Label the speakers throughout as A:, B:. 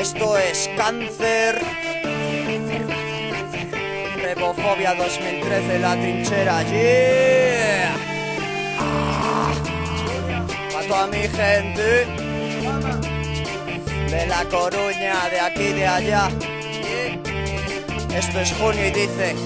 A: Esto es cáncer. Rebofobia 2013, la trinchera, yeah. Pa' toda mi gente de La Coruña, de aquí, de allá. Esto es junio y dice.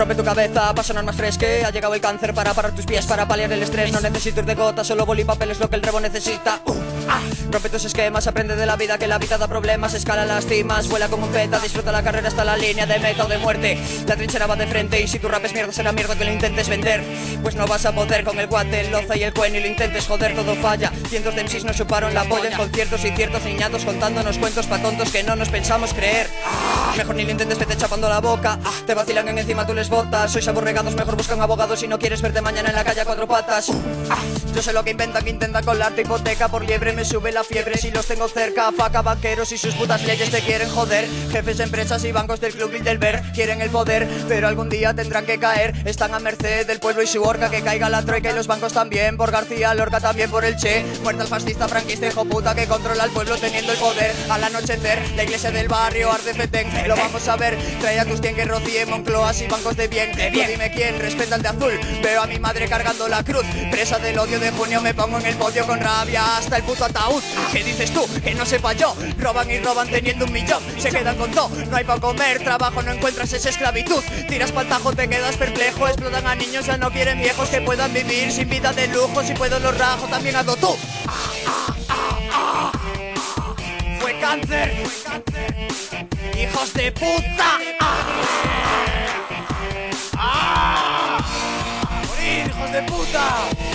A: Rompe tu cabeza para sonar más fresque Ha llegado el cáncer para parar tus pies Para paliar el estrés. No necesito ir de gota Solo boli y papel es lo que el rebo necesita. Uh, ah. Rompe tus esquemas Aprende de la vida Que la vida da problemas. Escala lastimas Vuela como un peta Disfruta la carrera hasta la línea de meta o de muerte. La trinchera va de frente Y si tu rap es mierda Será mierda que lo intentes vender. Pues no vas a poder Con el guante, el loza y el cuen Y lo intentes joder Todo falla. Cientos de MCs nos chuparon la polla En conciertos y ciertos niñatos Contándonos cuentos pa' tontos Que no nos pensamos creer. Mejor ni lo intentes Vete chapando la boca. Te vacilan en encima Tú les botas. Sois aborregados Mejor busca un abogado Si no quieres verte mañana en la calle a cuatro patas. Yo sé lo que inventan Que intentan colarte hipoteca. Por liebre me sube la fiebre Si los tengo cerca. Faca, banqueros y sus putas leyes Te quieren joder. Jefes de empresas y bancos del club Bilderberg Quieren el poder Pero algún día tendrán que caer. Están a merced del pueblo y su orca Que caiga la troika y los bancos también. Por García Lorca también por el Che. Muerta al fascista franquista hijo puta Que controla al pueblo teniendo el poder. Al anochecer La iglesia del barrio arde fetén Lo vamos a ver. Trae a tus tien que rocíe Moncloas y bancos de bien Tú dime quién respeta el de azul. Veo a mi madre cargando la cruz. Presa del odio de junio me pongo en el podio con rabia Hasta el puto ataúd. ¿Qué dices tú? Que no sepa yo. Roban y roban teniendo un millón. Se quedan con todo. No hay para comer. Trabajo no encuentras esa esclavitud. Tiras pa'l tajo te quedas perplejo. Explotan a niños ya no quieren viejos Que puedan vivir sin vida de lujo. Si puedo los rajo también hago tú Fue cáncer. Hijos de puta puta!